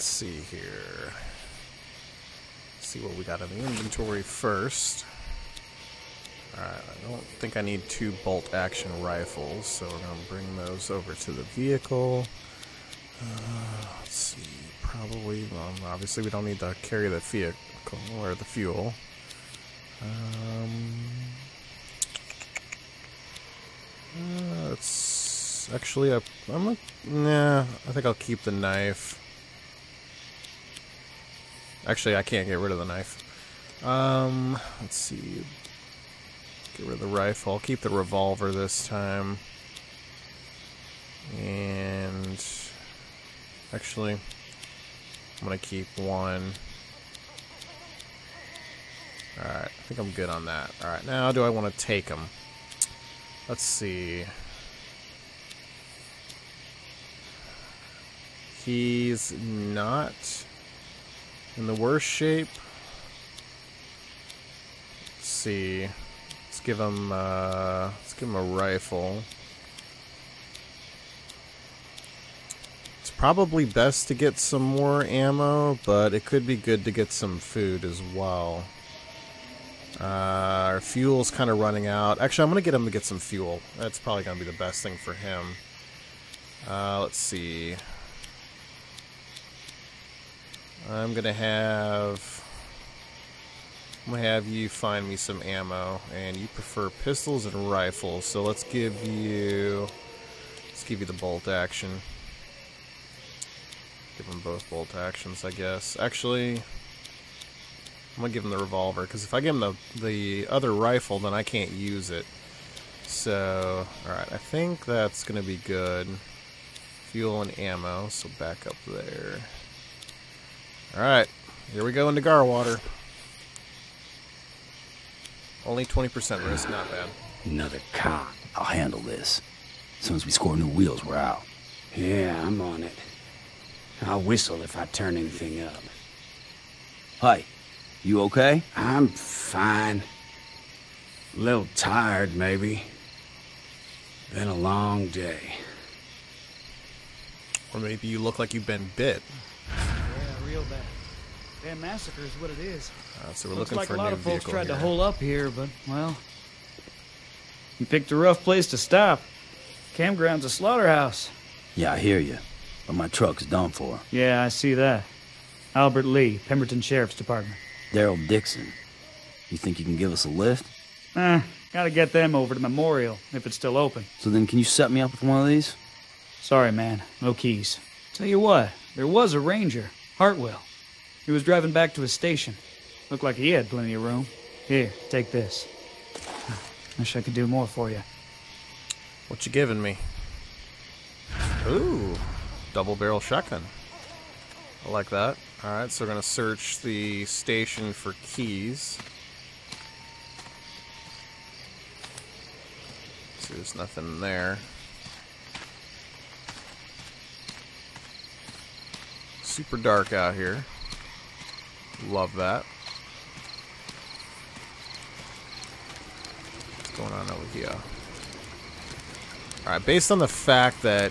let's see here. see what we got in the inventory first. Alright, I don't think I need two bolt action rifles, so we're going to bring those over to the vehicle. Uh, let's see, probably, well, obviously we don't need to carry the vehicle or the fuel. Um, uh, it's actually, a, I'm a, nah, I think I'll keep the knife. Actually, I can't get rid of the knife. Um, let's see. Get rid of the rifle. I'll keep the revolver this time. And actually, I'm gonna keep one. Alright, I think I'm good on that. Alright, now do I want to take them? Let's see. He's not in the worst shape. Let's see. Let's give him uh let's give him a rifle. It's probably best to get some more ammo, but it could be good to get some food as well. Uh, our fuel's kind of running out. Actually, I'm going to get him to get some fuel. That's probably going to be the best thing for him. Uh, let's see. I'm to have... I'm to have you find me some ammo. And you prefer pistols and rifles. So let's give you... Let's give you the bolt action. Give them both bolt actions, I guess. Actually... I'm gonna give him the revolver because if I give him the the other rifle, then I can't use it. So, all right, I think that's gonna be good. Fuel and ammo, so back up there. All right, here we go into Garwater. Only 20% risk, not bad. Another car. I'll handle this. As soon as we score new wheels, we're out. Yeah, I'm on it. I'll whistle if I turn anything up. Hi, you okay? I'm fine. A little tired, maybe. Been a long day. Or maybe you look like you've been bit. Yeah, real bad. Damn massacre is what it is. Uh, so we're Looks looking like for a a lot of folks tried here. to hole up here, but well, you picked a rough place to stop. Campground's a slaughterhouse. Yeah, I hear you. But my truck's done for. Yeah, I see that. Albert Lee, Pemberton Sheriff's Department. Daryl Dixon. You think you can give us a lift? Eh, gotta get them over to Memorial if it's still open. So then can you set me up with one of these? Sorry, man, no keys. Tell you what, there was a ranger, Hartwell. He was driving back to his station. Looked like he had plenty of room. Here, take this. Wish I could do more for you. What you giving me? Ooh, double barrel shotgun. I like that. All right, so we're gonna search the station for keys. See, there's nothing there. Super dark out here. Love that. What's going on over here? Alright, based on the fact that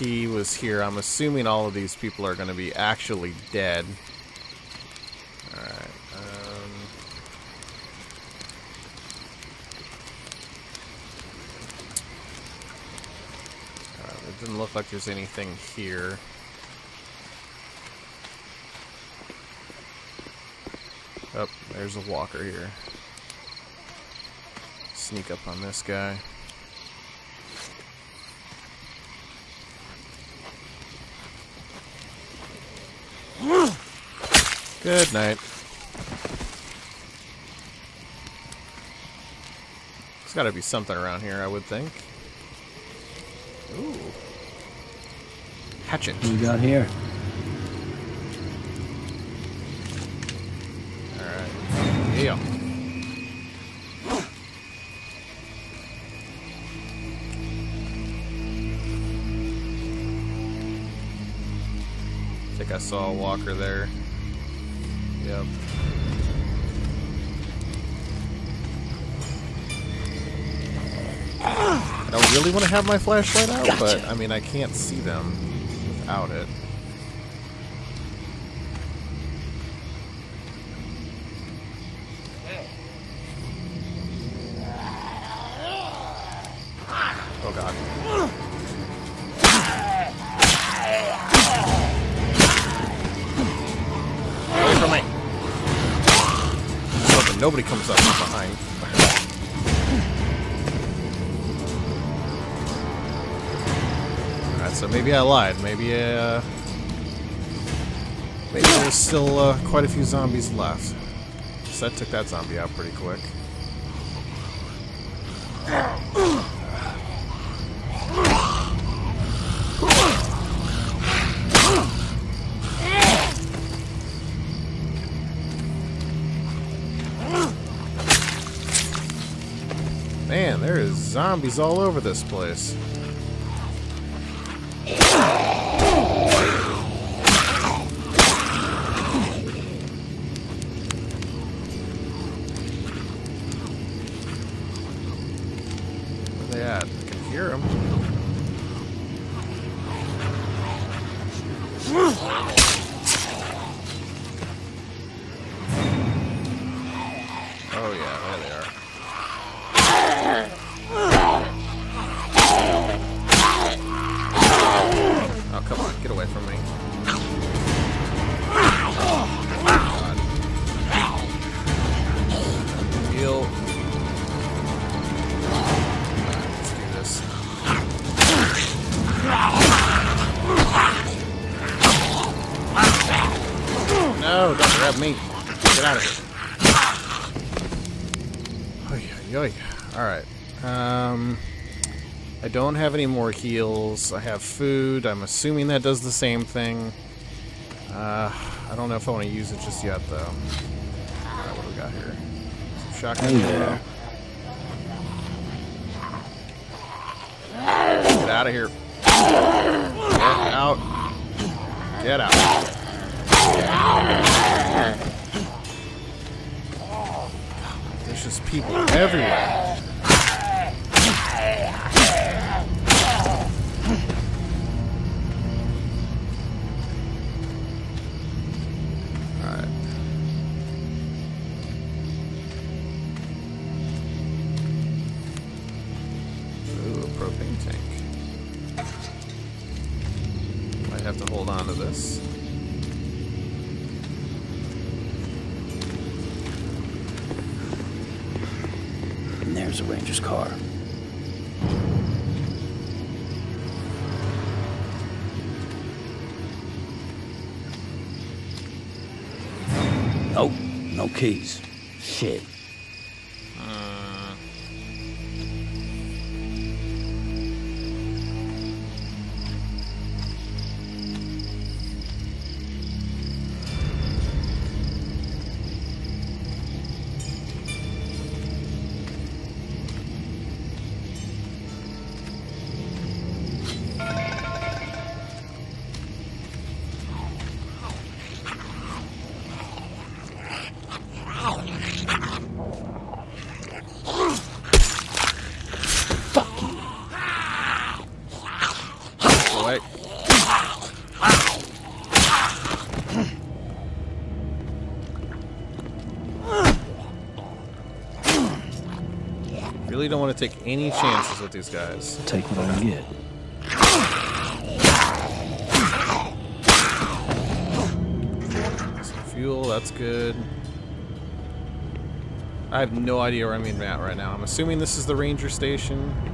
he was here, I'm assuming all of these people are going to be actually dead. Alright, um... uh, it didn't look like there's anything here. Oh, there's a walker here. Sneak up on this guy. Good night. There's got to be something around here, I would think. Ooh. Hatchet. What we got here? Saw a walker there. Yep. I don't really want to have my flashlight out, but I mean, I can't see them without it. Nobody comes up from behind. Alright, so maybe I lied. Maybe, uh... Maybe there's still uh, quite a few zombies left. So that took that zombie out pretty quick. Zombies all over this place. Where they at? I can hear them. Grab me. Get out of here. Oy, oy, oy. Alright. Um, I don't have any more heals. I have food. I'm assuming that does the same thing. Uh, I don't know if I want to use it just yet, though. Alright, what do we got here? Some shotgun Hey there. Get out of here. Get out. Get out. There's just people everywhere. Keys. Shit. Really don't want to take any chances with these guys. Take what I can get. Some fuel, that's good. I have no idea where I'm even at right now. I'm assuming this is the ranger station.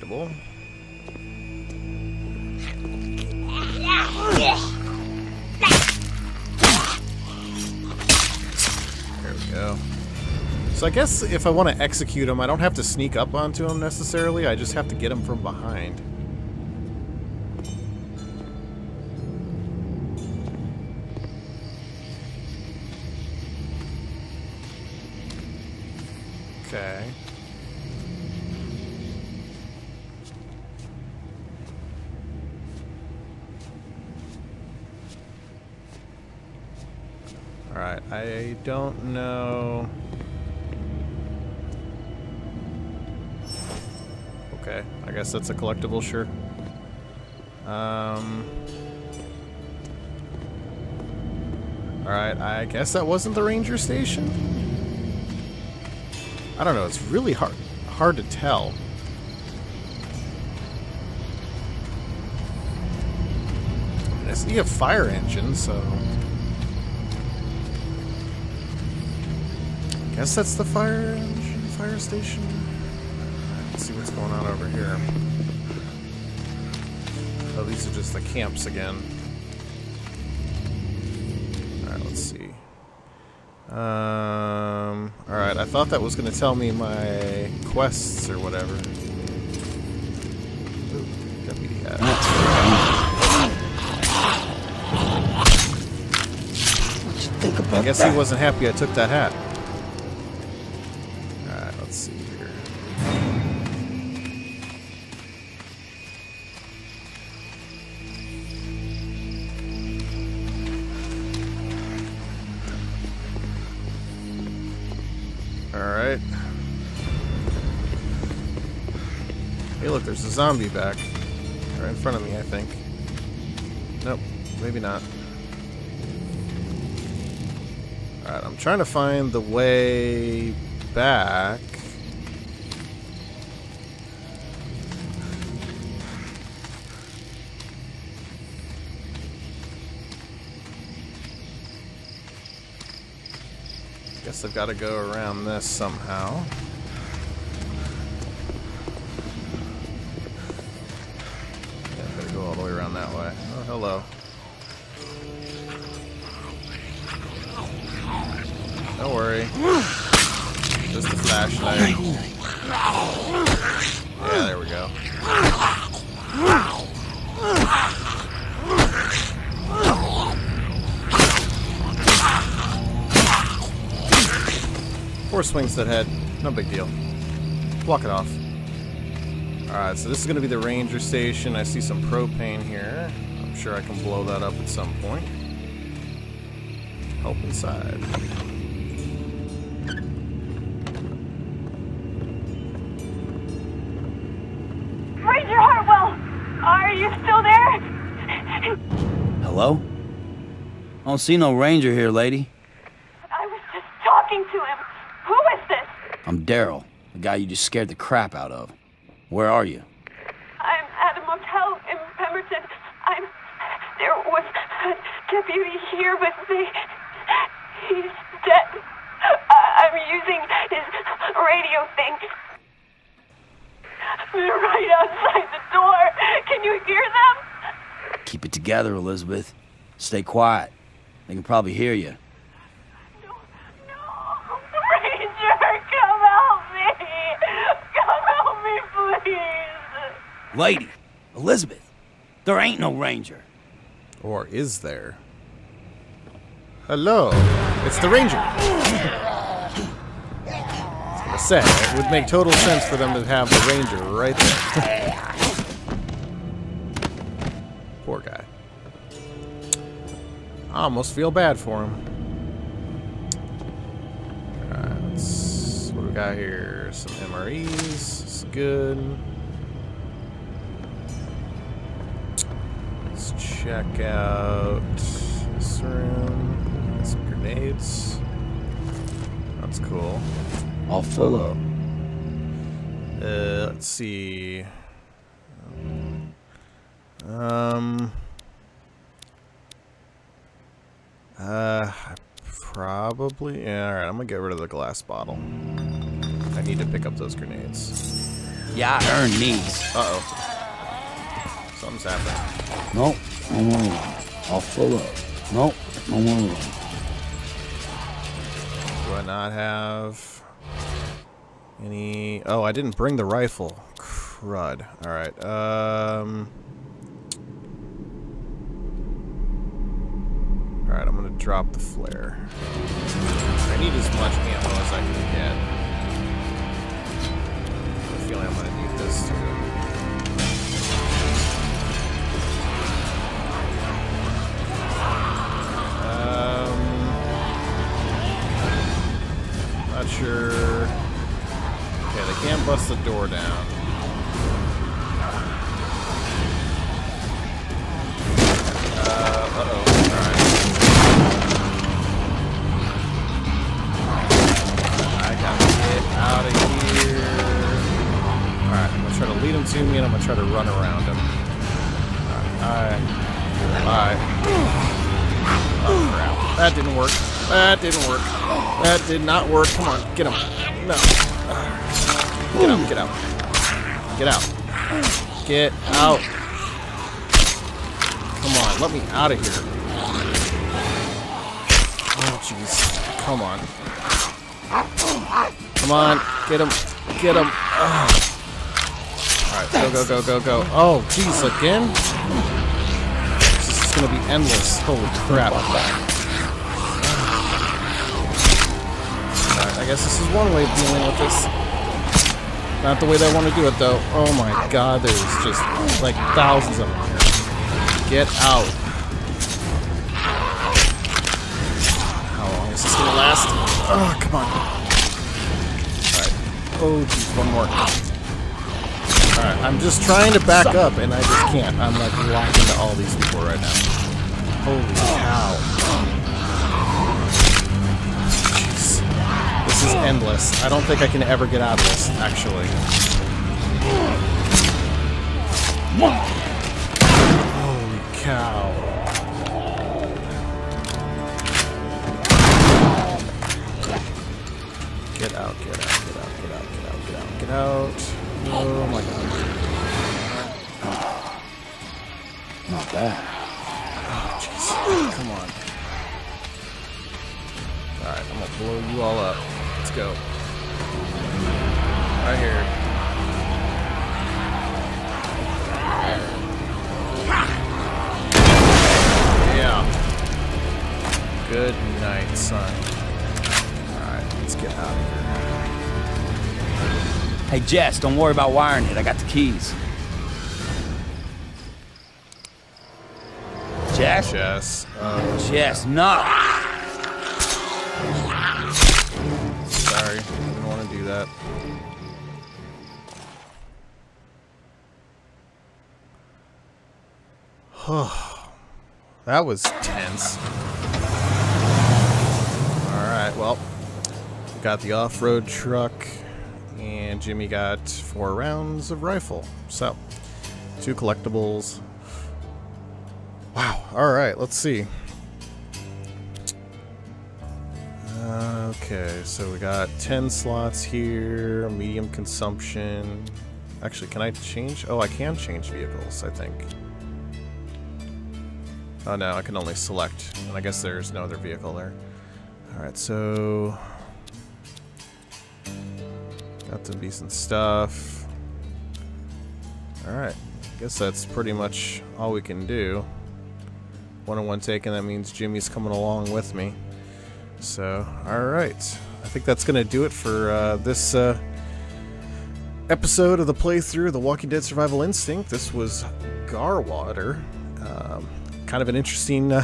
Collectible. There we go. So I guess if I want to execute him, I don't have to sneak up onto him necessarily. I just have to get him from behind. Alright, I don't know. Okay, I guess that's a collectible, sure. Um. Alright, I guess that wasn't the ranger station? I don't know, it's really hard hard to tell. I see a fire engine, so guess that's the fire engine, fire station. Let's see what's going on over here. Oh, these are just the camps again. Alright, let's see. Um, alright, I thought that was going to tell me my quests or whatever. Ooh, deputy hat. Think about I guess that. he wasn't happy I took that hat. Alright. Hey look, there's a zombie back. Right in front of me, I think. Nope, maybe not. Alright, I'm trying to find the way back. I've got to go around this somehow. Yeah, to go all the way around that way. Oh, hello. Swings that head. No big deal. Block it off. Alright, so this is going to be the ranger station. I see some propane here. I'm sure I can blow that up at some point. Help inside. Ranger Hartwell, are you still there? Hello? I don't see no ranger here, lady. I was just talking to him. Who is this? I'm Daryl, the guy you just scared the crap out of. Where are you? I'm at a motel in Pemberton. I'm. There was a deputy here, but they. He's dead. I, I'm using his radio thing. They're right outside the door. Can you hear them? Keep it together, Elizabeth. Stay quiet. They can probably hear you. No, no. Ranger, come help me. Come help me, please. Lady! Elizabeth! There ain't no ranger. Or is there? Hello, it's the ranger. I say, it would make total sense for them to have the ranger right there. Poor guy. I almost feel bad for him. Alright, what do we got here? Some MREs. It's good. Check out this room. Got some grenades. That's cool. All full up. Uh, let's see. Um. Uh, probably. Yeah, all right. I'm gonna get rid of the glass bottle. I need to pick up those grenades. Yeah, I earned these. Uh oh. Something's happening. Nope, no more room. I'll fill up. Nope, no more room. Do I not have any? Oh, I didn't bring the rifle. Crud. All right. Um. All right. I'm gonna drop the flare. I need as much ammo as I can get. I a feeling I'm gonna need this. Door down. Uh, uh-oh. Alright. I gotta get out of here. Alright, I'm gonna try to lead him to me and I'm gonna try to run around him. Alright. Alright. Oh crap. That didn't work. That didn't work. That did not work. Come on, get him. No. Get out, get out. Get out. Get out. Come on, let me out of here. Oh, jeez. Come on. Come on, get him. Get him. Alright, go, go, go, go, go. Oh, jeez, again? This is gonna be endless. Holy crap. Alright, I guess this is one way of dealing with this. Not the way I want to do it, though. Oh my god, there's just like thousands of them. Get out. How long is this gonna last? Oh, come on. Alright. Oh, geez, one more. Alright, I'm just trying to back up, and I just can't. I'm like locked into all these people right now. Holy cow. This is endless. I don't think I can ever get out of this, actually. Holy cow. Get out, get out, get out, get out, get out, get out, get out. Oh my god. Not bad. Oh, jeez. Come on. Alright, I'm gonna blow you all up. Let's go. Right here. Yeah. Good night, son. Alright, let's get out of here. Hey, Jess, don't worry about wiring it. I got the keys. Jess? Jess. Uh, Jess, no. That. that was tense. Alright, well. Got the off-road truck, and Jimmy got four rounds of rifle. So, two collectibles. Wow. Alright, let's see. Okay, so we got 10 slots here, medium consumption. Actually, can I change? Oh, I can change vehicles, I think. Oh no, I can only select, and I guess there's no other vehicle there. Alright, so... Got some decent stuff. Alright, I guess that's pretty much all we can do. One on one taken, that means Jimmy's coming along with me. So, alright. I think that's going to do it for uh, this uh, episode of the playthrough of The Walking Dead Survival Instinct. This was Garwater. Um, kind of an interesting, uh,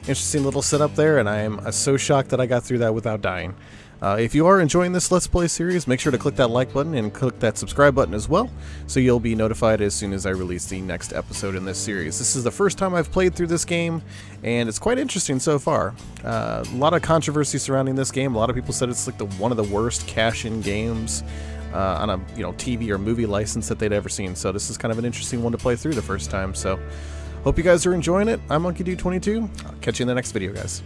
interesting little setup there, and I am uh, so shocked that I got through that without dying. Uh, if you are enjoying this Let's Play series, make sure to click that like button and click that subscribe button as well, so you'll be notified as soon as I release the next episode in this series. This is the first time I've played through this game, and it's quite interesting so far. Uh, a lot of controversy surrounding this game. A lot of people said it's like the one of the worst cash-in games uh, on a you know TV or movie license that they'd ever seen. So this is kind of an interesting one to play through the first time. So hope you guys are enjoying it. I'm Monkiedude22. I'll catch you in the next video, guys.